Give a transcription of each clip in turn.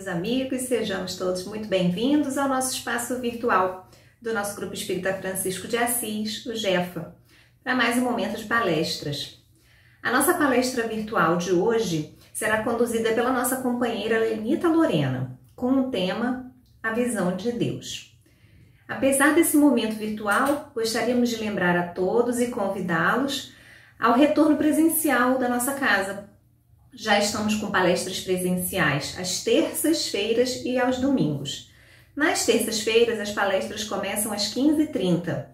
Queridos amigos, sejamos todos muito bem-vindos ao nosso espaço virtual do nosso Grupo Espírita Francisco de Assis, o GEFA, para mais um momento de palestras. A nossa palestra virtual de hoje será conduzida pela nossa companheira Lenita Lorena, com o tema A Visão de Deus. Apesar desse momento virtual, gostaríamos de lembrar a todos e convidá-los ao retorno presencial da nossa casa. Já estamos com palestras presenciais às terças-feiras e aos domingos. Nas terças-feiras, as palestras começam às 15h30.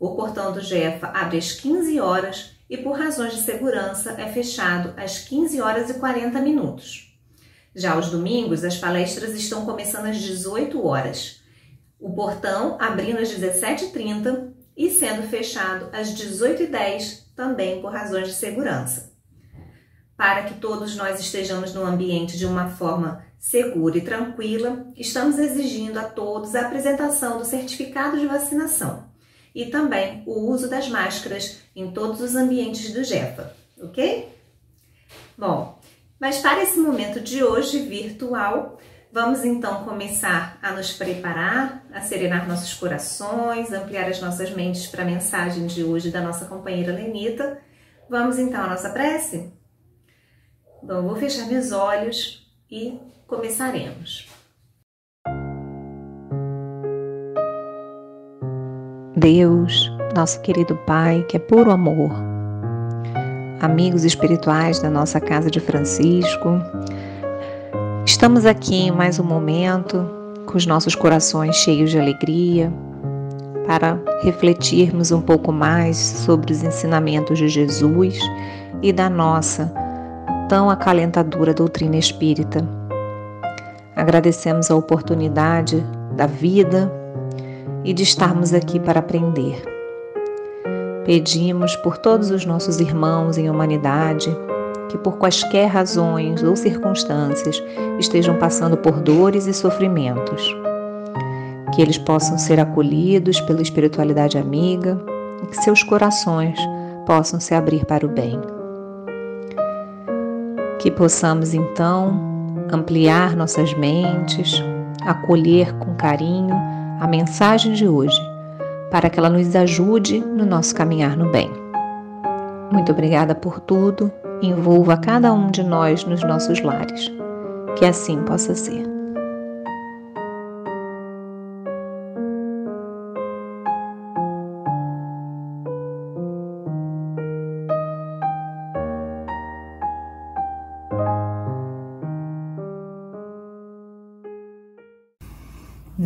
O portão do Jefa abre às 15 horas e, por razões de segurança, é fechado às 15 horas e 40 minutos. Já aos domingos, as palestras estão começando às 18 horas. O portão abrindo às 17h30 e sendo fechado às 18h10, também por razões de segurança. Para que todos nós estejamos no ambiente de uma forma segura e tranquila, estamos exigindo a todos a apresentação do certificado de vacinação e também o uso das máscaras em todos os ambientes do GEFA, ok? Bom, mas para esse momento de hoje virtual, vamos então começar a nos preparar, a serenar nossos corações, ampliar as nossas mentes para a mensagem de hoje da nossa companheira Lenita. Vamos então à nossa prece? Bom, vou fechar meus olhos e começaremos. Deus, nosso querido Pai, que é puro amor, amigos espirituais da nossa casa de Francisco, estamos aqui em mais um momento com os nossos corações cheios de alegria para refletirmos um pouco mais sobre os ensinamentos de Jesus e da nossa tão acalentadora doutrina espírita. Agradecemos a oportunidade da vida e de estarmos aqui para aprender. Pedimos por todos os nossos irmãos em humanidade que, por quaisquer razões ou circunstâncias, estejam passando por dores e sofrimentos, que eles possam ser acolhidos pela espiritualidade amiga e que seus corações possam se abrir para o bem. Que possamos então ampliar nossas mentes, acolher com carinho a mensagem de hoje, para que ela nos ajude no nosso caminhar no bem. Muito obrigada por tudo, envolva cada um de nós nos nossos lares. Que assim possa ser.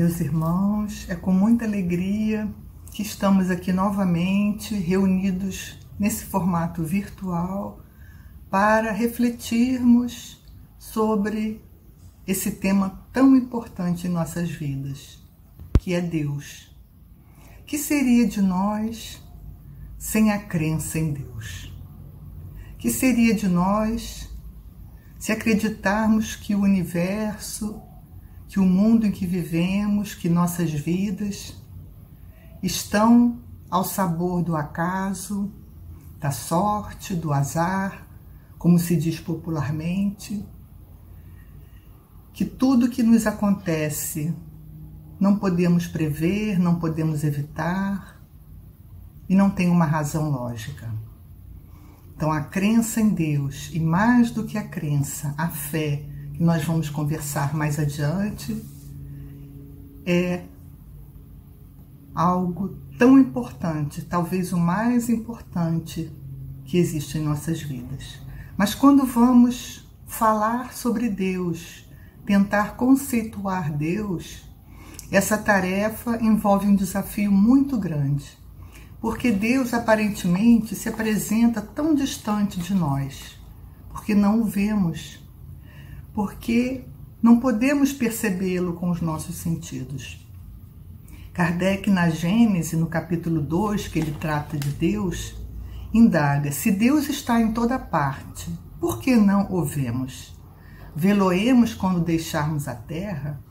Meus irmãos, é com muita alegria que estamos aqui novamente reunidos nesse formato virtual para refletirmos sobre esse tema tão importante em nossas vidas, que é Deus. Que seria de nós sem a crença em Deus? Que seria de nós se acreditarmos que o universo que o mundo em que vivemos, que nossas vidas estão ao sabor do acaso, da sorte, do azar, como se diz popularmente, que tudo que nos acontece não podemos prever, não podemos evitar e não tem uma razão lógica. Então, a crença em Deus, e mais do que a crença, a fé, que nós vamos conversar mais adiante, é algo tão importante, talvez o mais importante que existe em nossas vidas. Mas quando vamos falar sobre Deus, tentar conceituar Deus, essa tarefa envolve um desafio muito grande, porque Deus aparentemente se apresenta tão distante de nós, porque não o vemos porque não podemos percebê-lo com os nossos sentidos. Kardec, na Gênese, no capítulo 2, que ele trata de Deus, indaga: se Deus está em toda parte, por que não o vemos? Veloemos quando deixarmos a terra?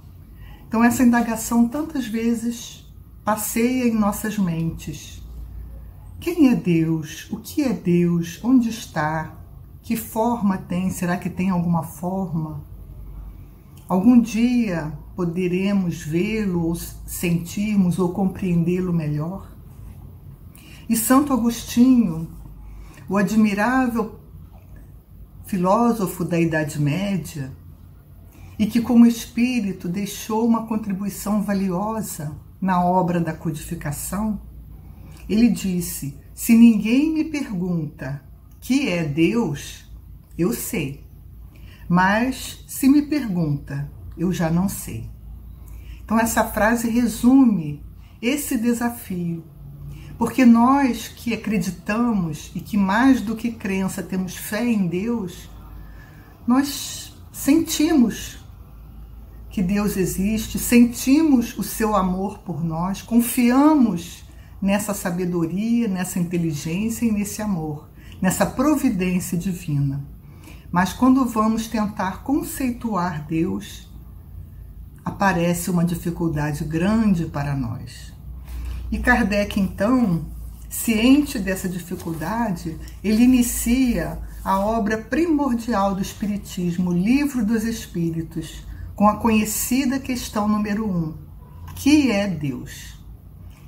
Então, essa indagação tantas vezes passeia em nossas mentes. Quem é Deus? O que é Deus? Onde está? Que forma tem? Será que tem alguma forma? Algum dia poderemos vê-lo ou sentirmos ou compreendê-lo melhor? E Santo Agostinho, o admirável filósofo da Idade Média, e que, como espírito, deixou uma contribuição valiosa na obra da codificação, ele disse: Se ninguém me pergunta que é Deus, eu sei. Mas se me pergunta, eu já não sei. Então, essa frase resume esse desafio. Porque nós que acreditamos e que mais do que crença temos fé em Deus, nós sentimos que Deus existe, sentimos o seu amor por nós, confiamos nessa sabedoria, nessa inteligência e nesse amor, nessa providência divina. Mas quando vamos tentar conceituar Deus, aparece uma dificuldade grande para nós. E Kardec, então, ciente dessa dificuldade, ele inicia a obra primordial do Espiritismo, o Livro dos Espíritos, com a conhecida questão número um: que é Deus?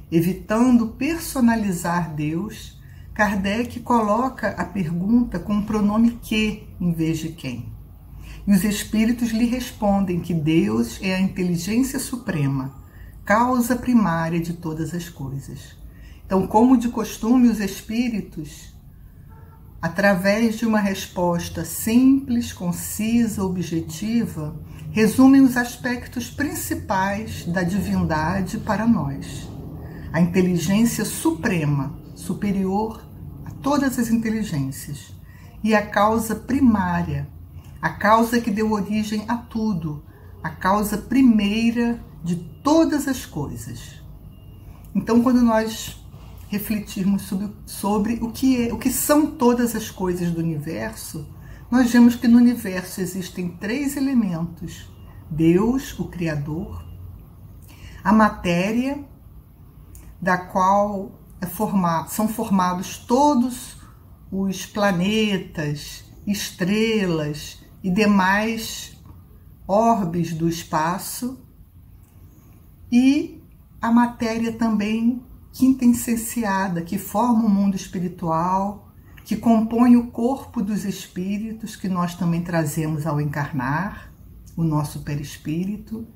Evitando personalizar Deus, Kardec coloca a pergunta com o pronome que em vez de quem. E os espíritos lhe respondem que Deus é a inteligência suprema, causa primária de todas as coisas. Então, como de costume, os espíritos, através de uma resposta simples, concisa, objetiva, resumem os aspectos principais da divindade para nós. A inteligência suprema, superior todas as inteligências, e a causa primária, a causa que deu origem a tudo, a causa primeira de todas as coisas. Então, quando nós refletirmos sobre, sobre o, que é, o que são todas as coisas do universo, nós vemos que no universo existem três elementos: Deus, o Criador, a matéria, da qual é formado, são formados todos os planetas, estrelas e demais orbes do espaço, e a matéria também quintessenciada, que forma o mundo espiritual, que compõe o corpo dos espíritos que nós também trazemos ao encarnar, o nosso perispírito,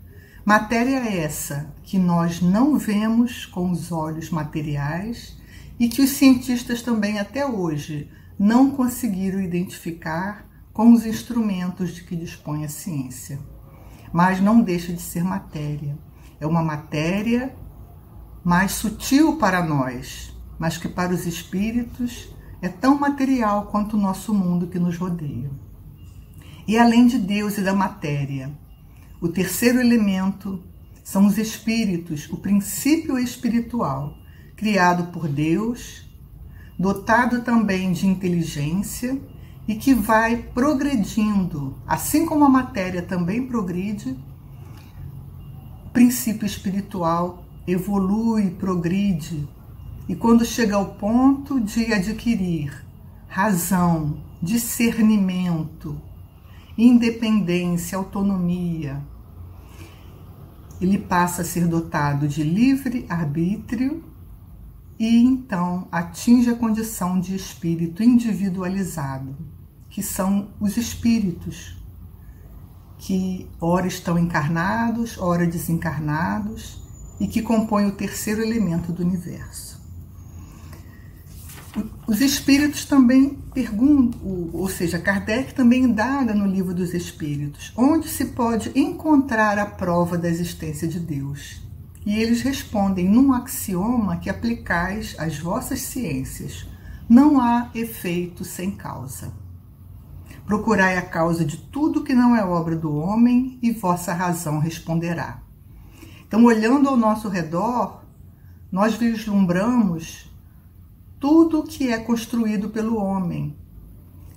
Matéria essa que nós não vemos com os olhos materiais e que os cientistas também até hoje não conseguiram identificar com os instrumentos de que dispõe a ciência. Mas não deixa de ser matéria. É uma matéria mais sutil para nós, mas que para os espíritos é tão material quanto o nosso mundo que nos rodeia. E além de Deus e da matéria, o terceiro elemento são os espíritos, o princípio espiritual, criado por Deus, dotado também de inteligência e que vai progredindo, assim como a matéria também progride, o princípio espiritual evolui, progride, e quando chega ao ponto de adquirir razão, discernimento, independência, autonomia. Ele passa a ser dotado de livre arbítrio e então atinge a condição de espírito individualizado, que são os espíritos que ora estão encarnados, ora desencarnados e que compõem o terceiro elemento do universo. Os espíritos também perguntam, ou seja, Kardec também indaga no livro dos espíritos, onde se pode encontrar a prova da existência de Deus. E eles respondem num axioma que aplicais às vossas ciências: não há efeito sem causa. Procurai a causa de tudo que não é obra do homem e vossa razão responderá. Então, olhando ao nosso redor, nós vislumbramos tudo que é construído pelo homem,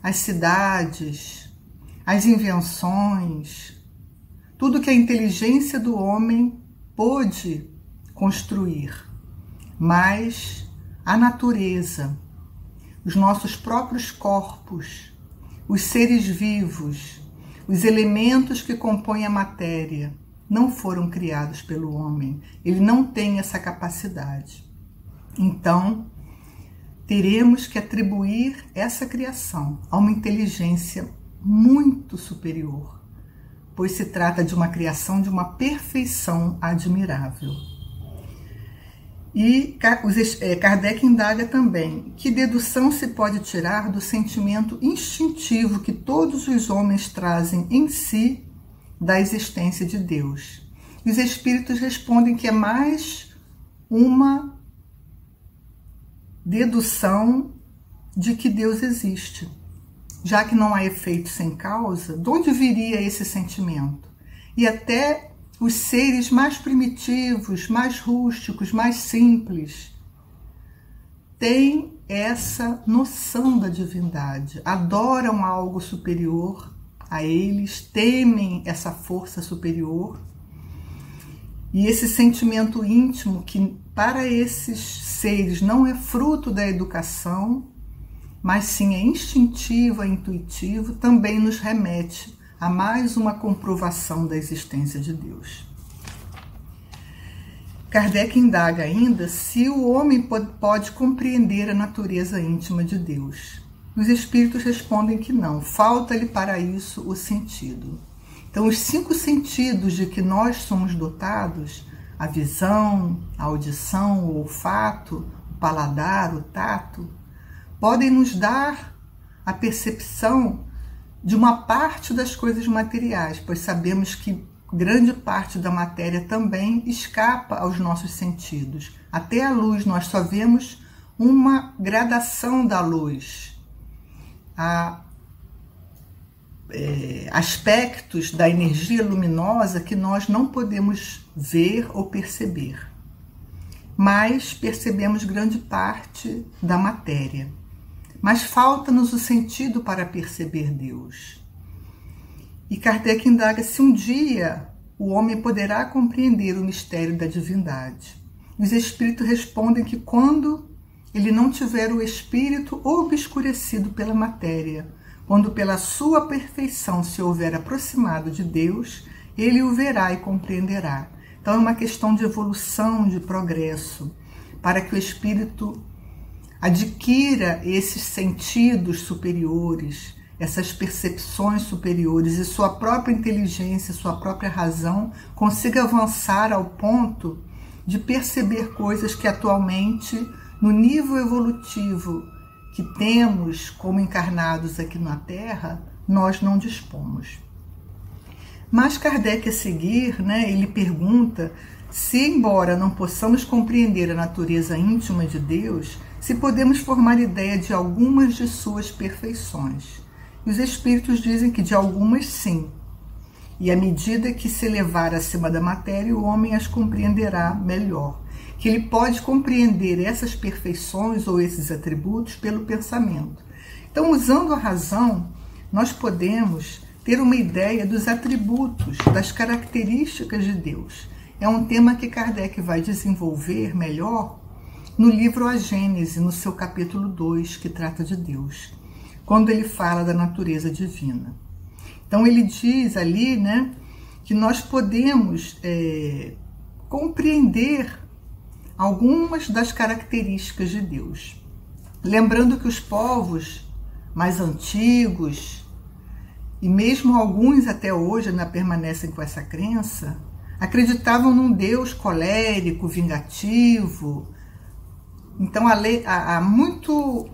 as cidades, as invenções, tudo que a inteligência do homem pôde construir, mas a natureza, os nossos próprios corpos, os seres vivos, Os elementos que compõem a matéria não foram criados pelo homem. Ele não tem essa capacidade. Então, teremos que atribuir essa criação a uma inteligência muito superior, pois se trata de uma criação de uma perfeição admirável. E é, Kardec indaga também que dedução se pode tirar do sentimento instintivo que todos os homens trazem em si da existência de Deus. E os espíritos respondem que é mais uma dedução de que Deus existe. Já que não há efeito sem causa, de onde viria esse sentimento? E até os seres mais primitivos, mais rústicos, mais simples, têm essa noção da divindade, adoram algo superior a eles, temem essa força superior. E esse sentimento íntimo, que para esses seres não é fruto da educação, mas sim é instintivo, é intuitivo, também nos remete a mais uma comprovação da existência de Deus. Kardec indaga ainda se o homem pode compreender a natureza íntima de Deus. Os espíritos respondem que não, falta-lhe para isso o sentido. Então, os cinco sentidos de que nós somos dotados a visão, a audição, o olfato, o paladar, o tato podem nos dar a percepção de uma parte das coisas materiais, pois sabemos que grande parte da matéria também escapa aos nossos sentidos. Até a luz, nós só vemos uma gradação da luz. Há é, aspectos da energia luminosa que nós não podemos ver ou perceber, mas percebemos grande parte da matéria mas falta-nos o sentido para perceber Deus. E Kardec indaga se um dia o homem poderá compreender o mistério da divindade. Os espíritos respondem que quando ele não tiver o espírito obscurecido pela matéria, quando pela sua perfeição se houver aproximado de Deus, ele o verá e compreenderá. Então é uma questão de evolução, de progresso, para que o espírito adquira esses sentidos superiores, essas percepções superiores e sua própria inteligência, sua própria razão consiga avançar ao ponto de perceber coisas que atualmente, no nível evolutivo que temos como encarnados aqui na Terra, nós não dispomos. Mas Kardec a seguir, né, ele pergunta se, embora não possamos compreender a natureza íntima de Deus, se podemos formar ideia de algumas de suas perfeições. E os espíritos dizem que de algumas sim. E à medida que se elevar acima da matéria, o homem as compreenderá melhor. Que ele pode compreender essas perfeições ou esses atributos pelo pensamento. Então, usando a razão, nós podemos ter uma ideia dos atributos, das características de Deus é um tema que Kardec vai desenvolver melhor no livro A Gênese, no seu capítulo 2, que trata de Deus, quando ele fala da natureza divina. Então, ele diz ali né, que nós podemos é, compreender algumas das características de Deus. Lembrando que os povos mais antigos, e mesmo alguns até hoje ainda permanecem com essa crença, acreditavam num Deus colérico, vingativo. Então, a lei, a, a muito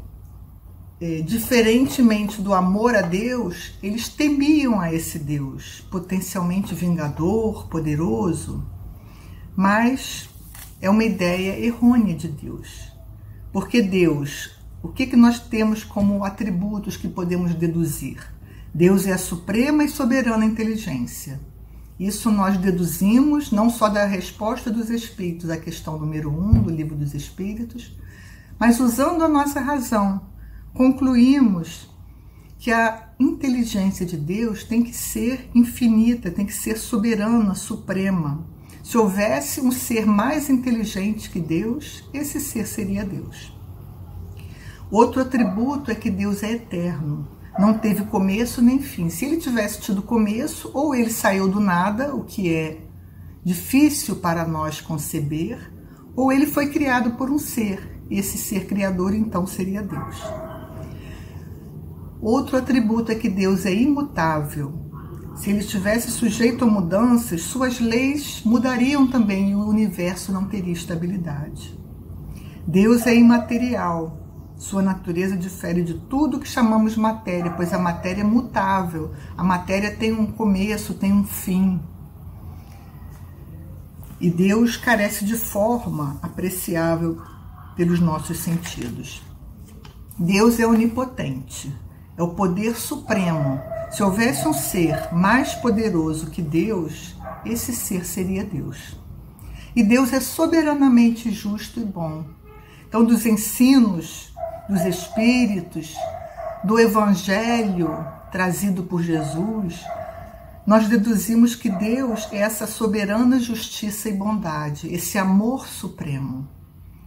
é, diferentemente do amor a Deus, eles temiam a esse Deus, potencialmente vingador, poderoso, mas é uma ideia errônea de Deus. Porque Deus, o que, que nós temos como atributos que podemos deduzir? Deus é a suprema e soberana inteligência. Isso nós deduzimos não só da resposta dos Espíritos, a questão número um do Livro dos Espíritos, mas usando a nossa razão, concluímos que a inteligência de Deus tem que ser infinita, tem que ser soberana, suprema. Se houvesse um ser mais inteligente que Deus, esse ser seria Deus. Outro atributo é que Deus é eterno. não teve começo nem fim. Se ele tivesse tido começo, ou ele saiu do nada, o que é difícil para nós conceber, ou ele foi criado por um ser. Esse ser criador então seria Deus. Outro atributo é que Deus é imutável. Se ele estivesse sujeito a mudanças, suas leis mudariam também e o universo não teria estabilidade. Deus é imaterial. Sua natureza difere de tudo que chamamos matéria, pois a matéria é mutável. A matéria tem um começo, tem um fim. E Deus carece de forma apreciável pelos nossos sentidos. Deus é onipotente, é o poder supremo. Se houvesse um ser mais poderoso que Deus, esse ser seria Deus. E Deus é soberanamente justo e bom. Então, dos ensinos dos Espíritos, do Evangelho trazido por Jesus, nós deduzimos que Deus é essa soberana justiça e bondade, esse amor supremo.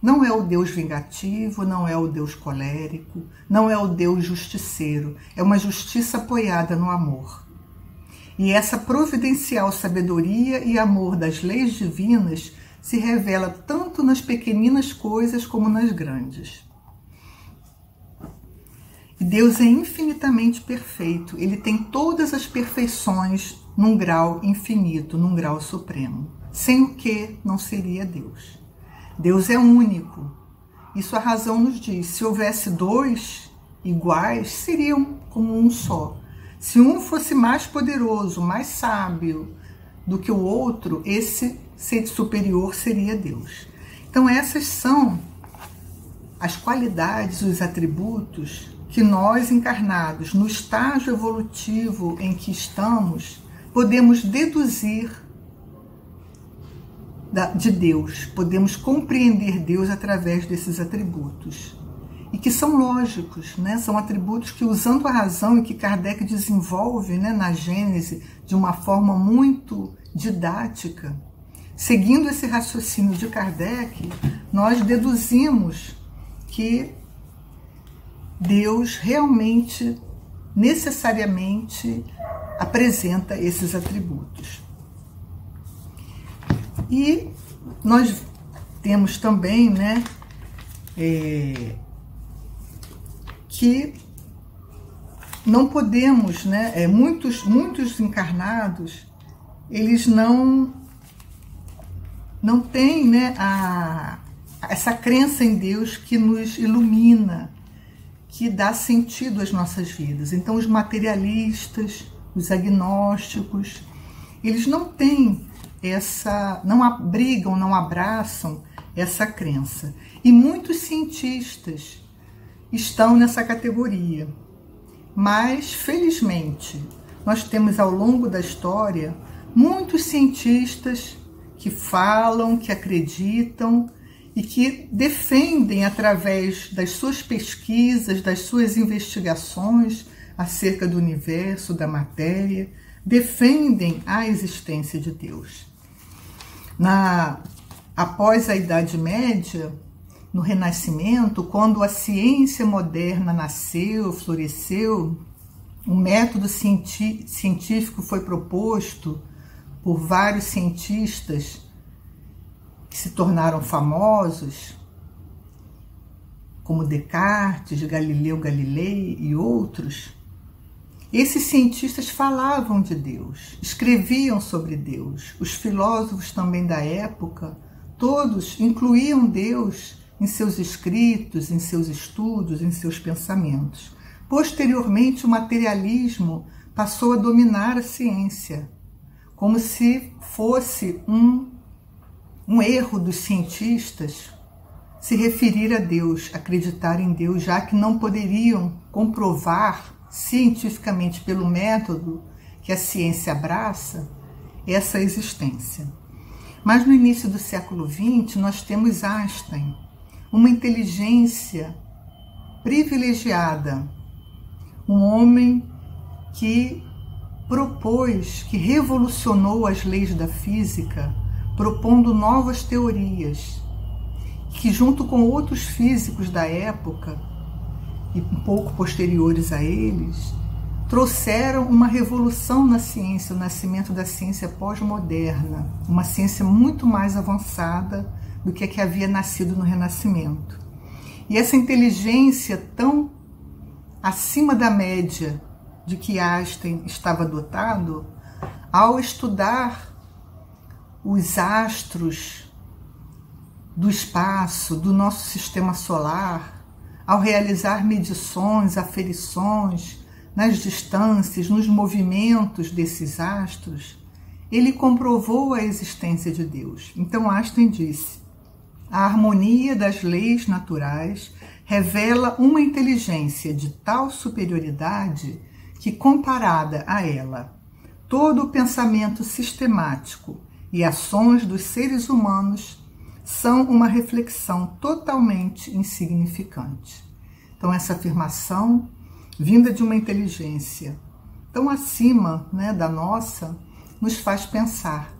Não é o Deus vingativo, não é o Deus colérico, não é o Deus justiceiro, é uma justiça apoiada no amor. E essa providencial sabedoria e amor das leis divinas se revela tanto nas pequeninas coisas como nas grandes. Deus é infinitamente perfeito, ele tem todas as perfeições num grau infinito, num grau supremo. Sem o que não seria Deus. Deus é único. Isso a razão nos diz. Se houvesse dois iguais, seriam como um só. Se um fosse mais poderoso, mais sábio do que o outro, esse ser superior seria Deus. Então, essas são as qualidades, os atributos que nós encarnados, no estágio evolutivo em que estamos, podemos deduzir de Deus, podemos compreender Deus através desses atributos. E que são lógicos, né? são atributos que, usando a razão e que Kardec desenvolve né, na Gênese de uma forma muito didática, seguindo esse raciocínio de Kardec, nós deduzimos que Deus realmente, necessariamente, apresenta esses atributos. E nós temos também, né, é, que não podemos, né, é, muitos, muitos encarnados, eles não não têm, né, a, essa crença em Deus que nos ilumina, que dá sentido às nossas vidas. Então, os materialistas, os agnósticos, eles não têm essa, não abrigam, não abraçam essa crença. E muitos cientistas estão nessa categoria. Mas, felizmente, nós temos ao longo da história muitos cientistas que falam, que acreditam e que defendem, através das suas pesquisas, das suas investigações acerca do universo, da matéria, defendem a existência de Deus. Na, após a Idade Média, no Renascimento, quando a ciência moderna nasceu, floresceu, um método científico foi proposto por vários cientistas que se tornaram famosos, como Descartes, Galileu Galilei e outros, esses cientistas falavam de Deus, escreviam sobre Deus. Os filósofos também da época, todos incluíam Deus em seus escritos, em seus estudos, em seus pensamentos. Posteriormente, o materialismo passou a dominar a ciência, como se fosse um um erro dos cientistas se referir a Deus, acreditar em Deus, já que não poderiam comprovar cientificamente pelo método que a ciência abraça essa existência. Mas no início do século XX, nós temos Einstein, uma inteligência privilegiada, um homem que propôs, que revolucionou as leis da física propondo novas teorias que, junto com outros físicos da época e um pouco posteriores a eles, trouxeram uma revolução na ciência, o nascimento da ciência pós-moderna, uma ciência muito mais avançada do que a que havia nascido no Renascimento. E essa inteligência tão acima da média de que Einstein estava dotado, ao estudar os astros do espaço, do nosso sistema solar, ao realizar medições, aferições nas distâncias, nos movimentos desses astros, ele comprovou a existência de Deus. Então Einstein disse: a harmonia das leis naturais revela uma inteligência de tal superioridade que, comparada a ela, todo o pensamento sistemático e ações dos seres humanos são uma reflexão totalmente insignificante. Então, essa afirmação, vinda de uma inteligência tão acima né, da nossa, nos faz pensar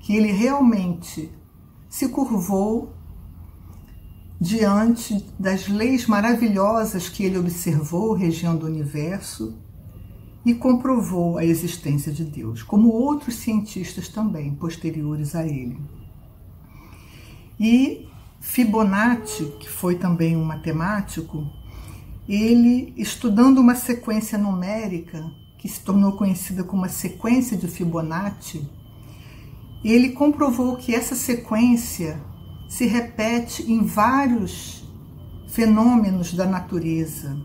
que ele realmente se curvou diante das leis maravilhosas que ele observou regendo o universo e comprovou a existência de Deus, como outros cientistas também posteriores a ele. E Fibonacci, que foi também um matemático, ele estudando uma sequência numérica que se tornou conhecida como a sequência de Fibonacci, ele comprovou que essa sequência se repete em vários fenômenos da natureza,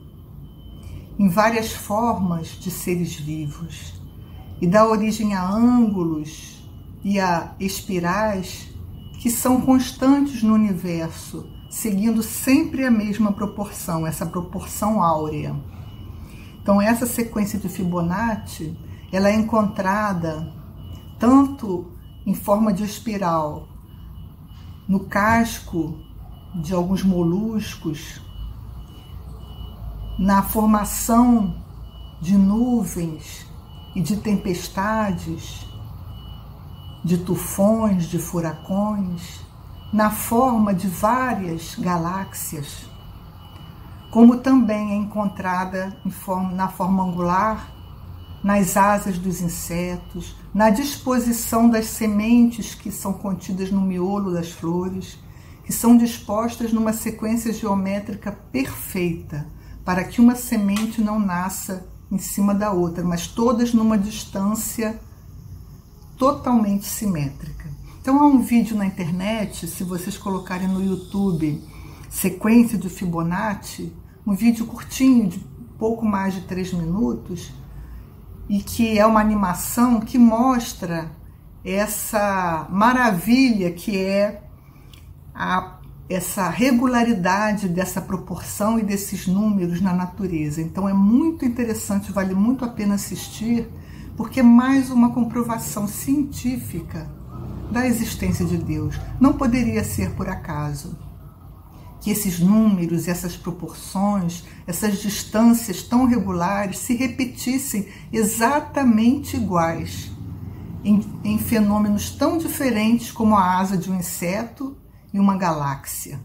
em várias formas de seres vivos e dá origem a ângulos e a espirais que são constantes no universo, seguindo sempre a mesma proporção, essa proporção áurea. Então essa sequência de Fibonacci, ela é encontrada tanto em forma de espiral no casco de alguns moluscos, na formação de nuvens e de tempestades, de tufões, de furacões, na forma de várias galáxias, como também é encontrada forma, na forma angular, nas asas dos insetos, na disposição das sementes que são contidas no miolo das flores, que são dispostas numa sequência geométrica perfeita para que uma semente não nasça em cima da outra, mas todas numa distância totalmente simétrica. Então há um vídeo na internet, se vocês colocarem no YouTube sequência de Fibonacci, um vídeo curtinho de pouco mais de três minutos, e que é uma animação que mostra essa maravilha que é a essa regularidade dessa proporção e desses números na natureza. Então é muito interessante, vale muito a pena assistir, porque mais uma comprovação científica da existência de Deus. Não poderia ser por acaso que esses números, essas proporções, essas distâncias tão regulares se repetissem exatamente iguais em, em fenômenos tão diferentes como a asa de um inseto e uma galáxia.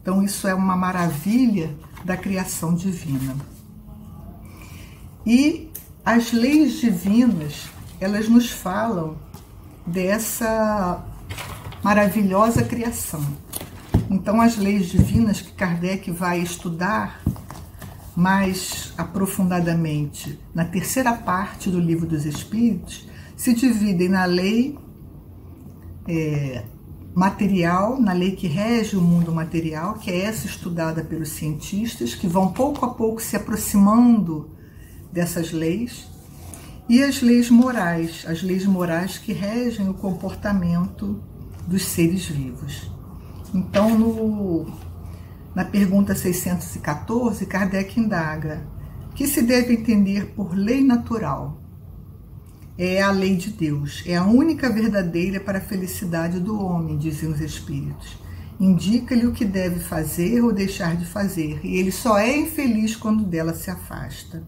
Então, isso é uma maravilha da criação divina. E as leis divinas, elas nos falam dessa maravilhosa criação. Então, as leis divinas que Kardec vai estudar mais aprofundadamente na terceira parte do Livro dos Espíritos se dividem na lei é, material, na lei que rege o mundo material, que é essa estudada pelos cientistas, que vão pouco a pouco se aproximando dessas leis, e as leis morais, as leis morais que regem o comportamento dos seres vivos. Então, no, na pergunta 614, Kardec indaga: que se deve entender por lei natural? é a lei de Deus, é a única verdadeira para a felicidade do homem, dizem os Espíritos. Indica-lhe o que deve fazer ou deixar de fazer, e ele só é infeliz quando dela se afasta.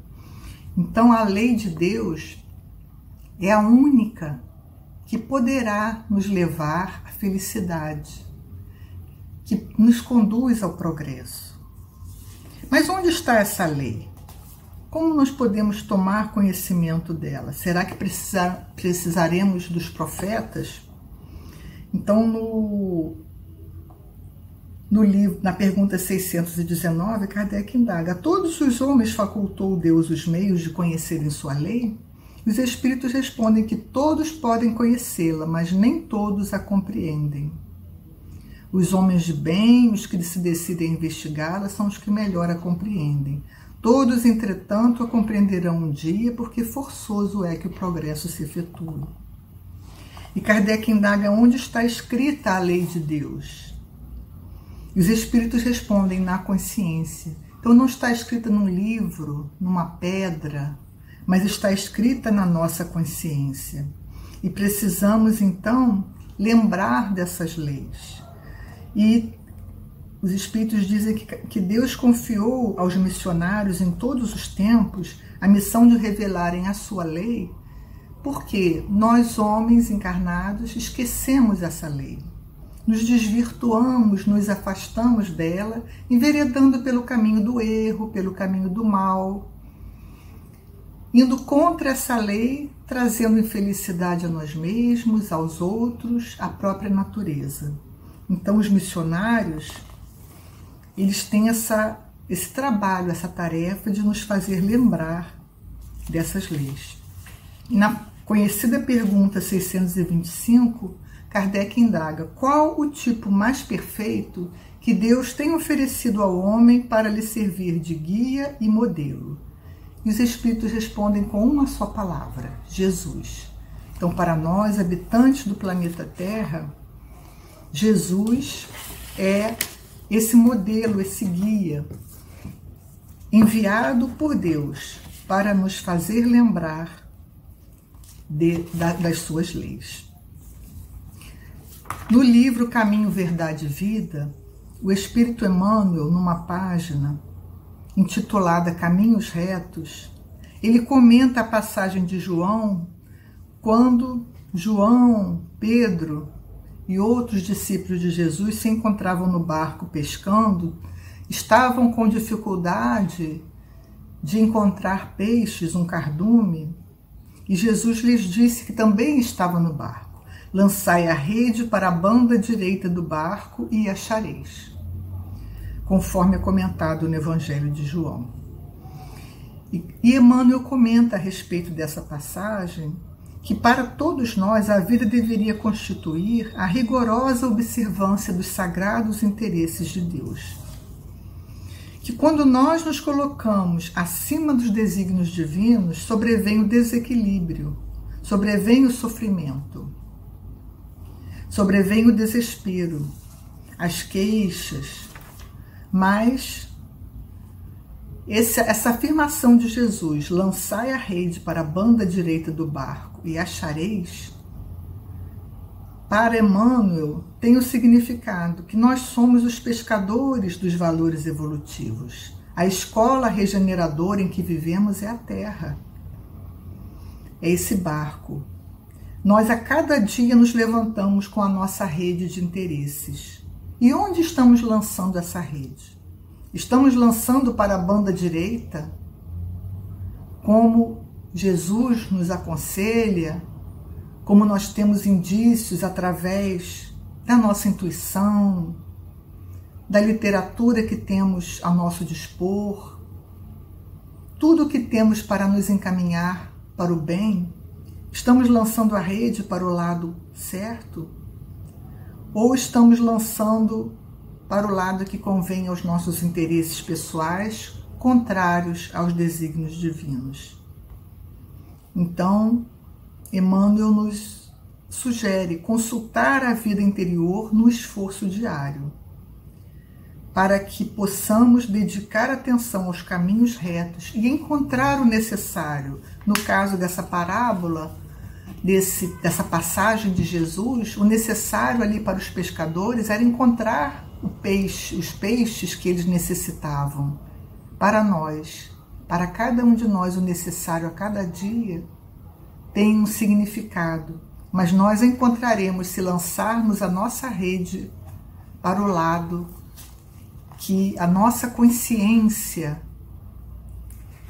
Então, a lei de Deus é a única que poderá nos levar à felicidade, que nos conduz ao progresso. Mas onde está essa lei? como nós podemos tomar conhecimento dela? Será que precisar, precisaremos dos profetas? Então, no, no livro, na pergunta 619, Kardec indaga: todos os homens facultou Deus os meios de conhecerem sua lei? Os espíritos respondem que todos podem conhecê-la, mas nem todos a compreendem. Os homens de bem, os que se decidem a investigá-la, são os que melhor a compreendem. Todos, entretanto, a compreenderão um dia, porque forçoso é que o progresso se efetue. E Kardec indaga onde está escrita a lei de Deus. E os espíritos respondem na consciência. Então não está escrita num livro, numa pedra, mas está escrita na nossa consciência. E precisamos então lembrar dessas leis. E os Espíritos dizem que, Deus confiou aos missionários em todos os tempos a missão de revelarem a sua lei, porque nós, homens encarnados, esquecemos essa lei. Nos desvirtuamos, nos afastamos dela, enveredando pelo caminho do erro, pelo caminho do mal, indo contra essa lei, trazendo infelicidade a nós mesmos, aos outros, à própria natureza. Então, os missionários eles têm essa, esse trabalho, essa tarefa de nos fazer lembrar dessas leis. Na conhecida pergunta 625, Kardec indaga qual o tipo mais perfeito que Deus tem oferecido ao homem para lhe servir de guia e modelo. E os Espíritos respondem com uma só palavra: Jesus. Então, para nós, habitantes do planeta Terra, Jesus é esse modelo, esse guia, enviado por Deus para nos fazer lembrar de, da, das suas leis. No livro Caminho, Verdade e Vida, o Espírito Emmanuel, numa página intitulada Caminhos Retos, ele comenta a passagem de João quando João, Pedro e outros discípulos de Jesus se encontravam no barco pescando, estavam com dificuldade de encontrar peixes, um cardume, e Jesus lhes disse que também estava no barco: Lançai a rede para a banda direita do barco e achareis, conforme é comentado no Evangelho de João. E Emmanuel comenta a respeito dessa passagem que para todos nós a vida deveria constituir a rigorosa observância dos sagrados interesses de Deus. Que quando nós nos colocamos acima dos desígnios divinos, sobrevém o desequilíbrio, sobrevém o sofrimento, sobrevém o desespero, as queixas, mas esse, essa afirmação de Jesus, lançai a rede para a banda direita do barco e achareis, para Emmanuel tem o significado que nós somos os pescadores dos valores evolutivos. A escola regeneradora em que vivemos é a Terra. É esse barco. Nós a cada dia nos levantamos com a nossa rede de interesses. E onde estamos lançando essa rede? Estamos lançando para a banda direita, como Jesus nos aconselha, como nós temos indícios através da nossa intuição, da literatura que temos a nosso dispor, tudo que temos para nos encaminhar para o bem, estamos lançando a rede para o lado certo? Ou estamos lançando para o lado que convém aos nossos interesses pessoais, contrários aos desígnios divinos. Então, Emmanuel nos sugere consultar a vida interior no esforço diário, para que possamos dedicar atenção aos caminhos retos e encontrar o necessário. No caso dessa parábola, desse, dessa passagem de Jesus, o necessário ali para os pescadores era encontrar peixe, os peixes que eles necessitavam. Para nós, para cada um de nós, o necessário a cada dia tem um significado, mas nós encontraremos se lançarmos a nossa rede para o lado que a nossa consciência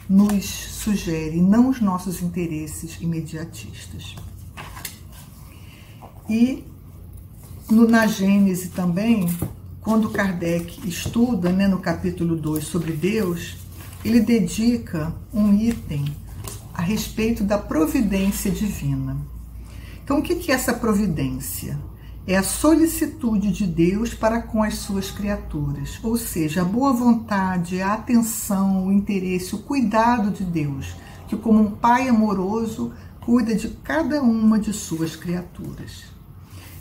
nos sugere, não os nossos interesses imediatistas. E no, na Gênese também, quando Kardec estuda né, no capítulo 2 sobre Deus, ele dedica um item a respeito da providência divina. Então, o que é essa providência? É a solicitude de Deus para com as suas criaturas, ou seja, a boa vontade, a atenção, o interesse, o cuidado de Deus, que, como um pai amoroso, cuida de cada uma de suas criaturas.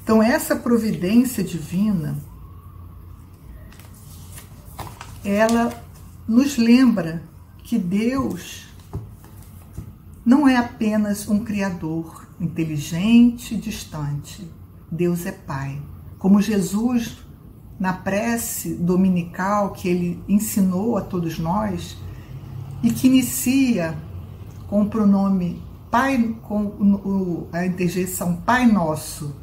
Então, essa providência divina, ela nos lembra que Deus não é apenas um Criador inteligente, distante. Deus é Pai. Como Jesus, na prece dominical que ele ensinou a todos nós, e que inicia com o pronome Pai, com a interjeição Pai Nosso,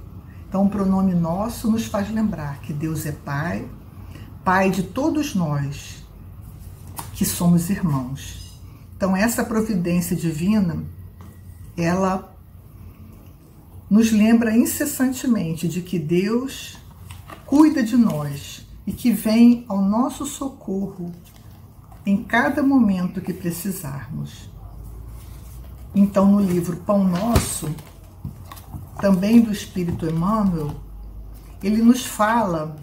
então, o pronome nosso nos faz lembrar que Deus é Pai, Pai de todos nós, que somos irmãos. Então, essa providência divina, ela nos lembra incessantemente de que Deus cuida de nós e que vem ao nosso socorro em cada momento que precisarmos. Então, no livro Pão Nosso, também do Espírito Emmanuel, ele nos fala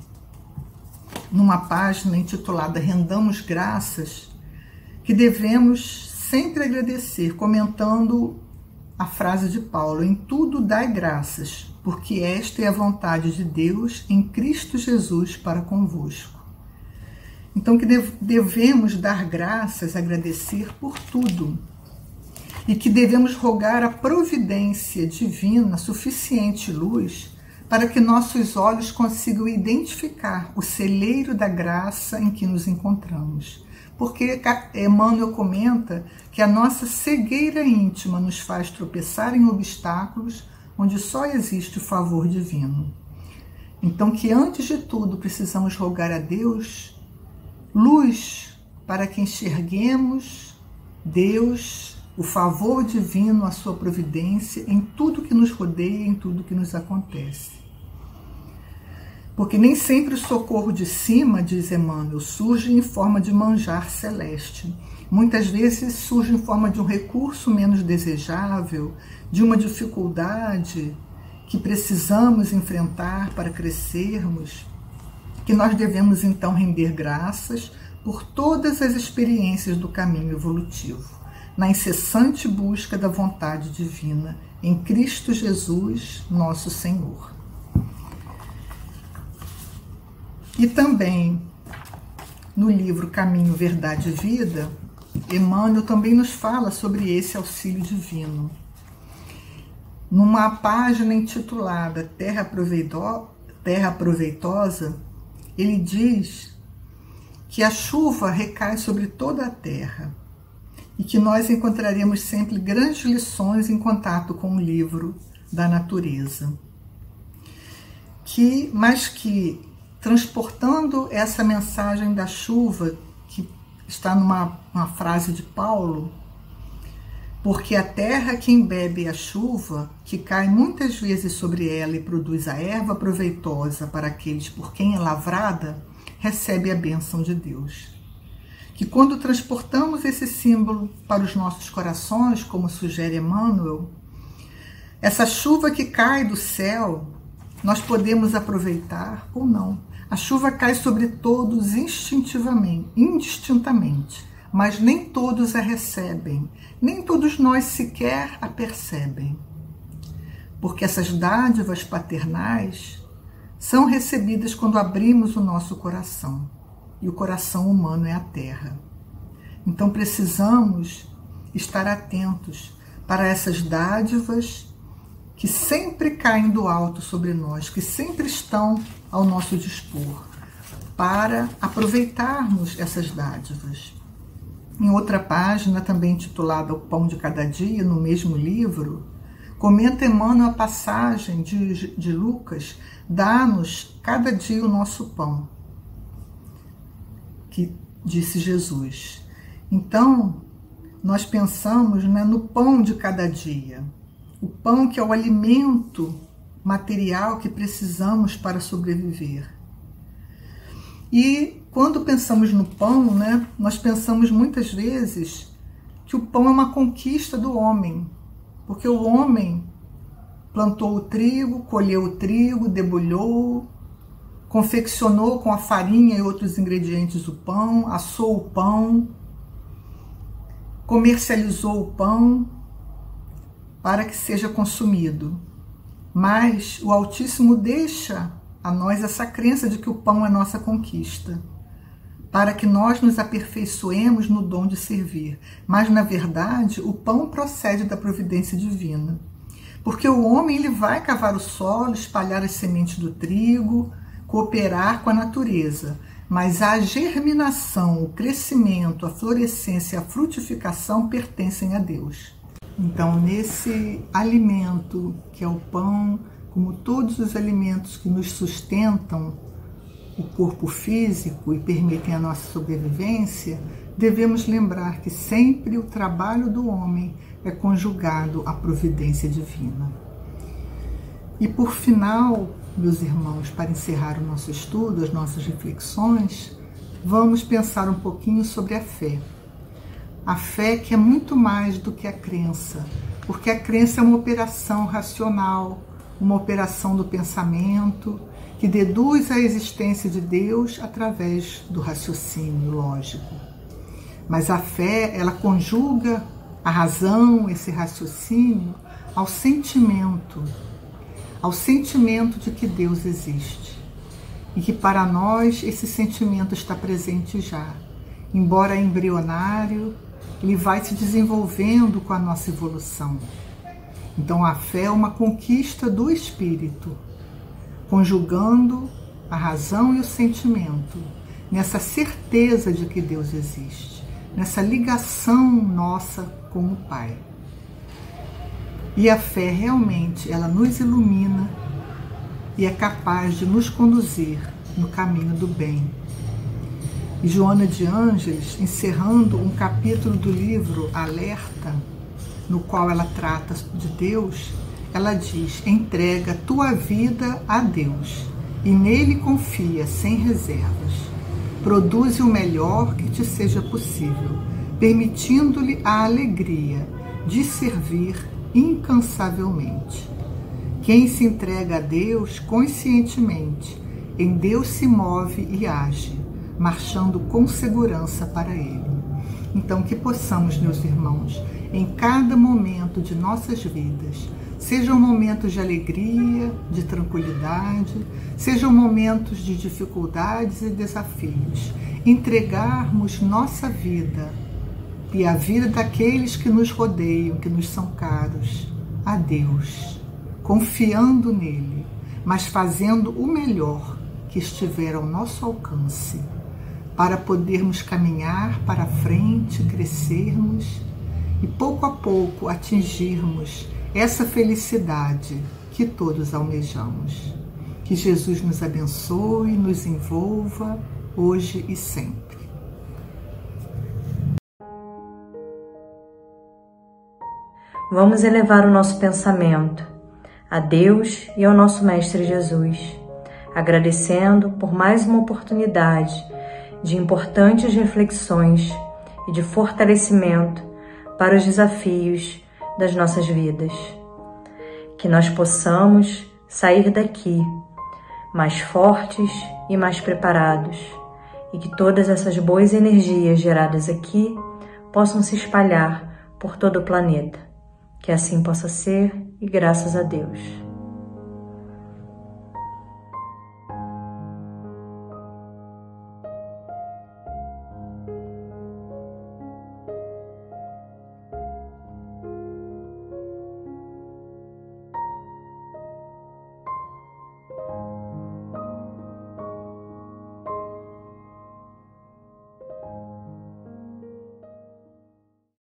numa página intitulada Rendamos Graças, que devemos sempre agradecer, comentando a frase de Paulo: Em tudo dai graças, porque esta é a vontade de Deus em Cristo Jesus para convosco. Então, que devemos dar graças, agradecer por tudo e que devemos rogar a providência divina suficiente luz para que nossos olhos consigam identificar o celeiro da graça em que nos encontramos. Porque Emmanuel comenta que a nossa cegueira íntima nos faz tropeçar em obstáculos onde só existe o favor divino. Então, que antes de tudo precisamos rogar a Deus luz para que enxerguemos Deus o favor divino, a sua providência em tudo que nos rodeia, em tudo que nos acontece. Porque nem sempre o socorro de cima, diz Emmanuel, surge em forma de manjar celeste. Muitas vezes surge em forma de um recurso menos desejável, de uma dificuldade que precisamos enfrentar para crescermos, que nós devemos então render graças por todas as experiências do caminho evolutivo na incessante busca da vontade divina em Cristo Jesus, nosso Senhor. E também no livro Caminho, Verdade e Vida, Emmanuel também nos fala sobre esse auxílio divino. Numa página intitulada Terra, Terra Proveitosa, ele diz que a chuva recai sobre toda a terra e que nós encontraremos sempre grandes lições em contato com o livro da natureza. Que, mas que transportando essa mensagem da chuva, que está numa frase de Paulo, porque a terra que embebe a chuva, que cai muitas vezes sobre ela e produz a erva proveitosa para aqueles por quem é lavrada, recebe a bênção de Deus que quando transportamos esse símbolo para os nossos corações, como sugere Emmanuel, essa chuva que cai do céu, nós podemos aproveitar ou não. A chuva cai sobre todos instintivamente, indistintamente, mas nem todos a recebem, nem todos nós sequer a percebem. Porque essas dádivas paternais são recebidas quando abrimos o nosso coração e o coração humano é a terra. Então precisamos estar atentos para essas dádivas que sempre caem do alto sobre nós, que sempre estão ao nosso dispor, para aproveitarmos essas dádivas. Em outra página, também intitulada O Pão de Cada Dia, no mesmo livro, comenta Emmanuel a passagem de, de Lucas: dá-nos cada dia o nosso pão que disse Jesus. Então, nós pensamos né, no pão de cada dia. O pão que é o alimento material que precisamos para sobreviver. E quando pensamos no pão, né, nós pensamos muitas vezes que o pão é uma conquista do homem, porque o homem plantou o trigo, colheu o trigo, debulhou, confeccionou com a farinha e outros ingredientes o pão, assou o pão, comercializou o pão para que seja consumido. Mas o Altíssimo deixa a nós essa crença de que o pão é nossa conquista, para que nós nos aperfeiçoemos no dom de servir. Mas na verdade, o pão procede da providência divina. Porque o homem ele vai cavar o solo, espalhar as sementes do trigo, cooperar com a natureza, mas a germinação, o crescimento, a florescência, a frutificação pertencem a Deus. Então, nesse alimento que é o pão, como todos os alimentos que nos sustentam o corpo físico e permitem a nossa sobrevivência, devemos lembrar que sempre o trabalho do homem é conjugado à providência divina. E por final, meus irmãos, para encerrar o nosso estudo, as nossas reflexões, vamos pensar um pouquinho sobre a fé. A fé que é muito mais do que a crença, porque a crença é uma operação racional, uma operação do pensamento que deduz a existência de Deus através do raciocínio lógico. Mas a fé, ela conjuga a razão, esse raciocínio, ao sentimento, ao sentimento de que Deus existe. E que para nós esse sentimento está presente já. Embora embrionário, ele vai se desenvolvendo com a nossa evolução. Então a fé é uma conquista do espírito, conjugando a razão e o sentimento, nessa certeza de que Deus existe, nessa ligação nossa com o Pai. E a fé realmente, ela nos ilumina e é capaz de nos conduzir no caminho do bem. E Joana de Ângeles, encerrando um capítulo do livro Alerta, no qual ela trata de Deus, ela diz: entrega tua vida a Deus e nele confia sem reservas. Produze o melhor que te seja possível, permitindo-lhe a alegria de servir incansavelmente. Quem se entrega a Deus conscientemente, em Deus se move e age, marchando com segurança para Ele. Então, que possamos, meus irmãos, em cada momento de nossas vidas, sejam momentos de alegria, de tranquilidade, sejam momentos de dificuldades e desafios, entregarmos nossa vida e a vida daqueles que nos rodeiam, que nos são caros, a Deus, confiando nele, mas fazendo o melhor que estiver ao nosso alcance, para podermos caminhar para frente, crescermos e pouco a pouco atingirmos essa felicidade que todos almejamos. Que Jesus nos abençoe, nos envolva hoje e sempre. Vamos elevar o nosso pensamento a Deus e ao nosso Mestre Jesus, agradecendo por mais uma oportunidade de importantes reflexões e de fortalecimento para os desafios das nossas vidas. Que nós possamos sair daqui mais fortes e mais preparados e que todas essas boas energias geradas aqui possam se espalhar por todo o planeta. Que assim possa ser e graças a Deus.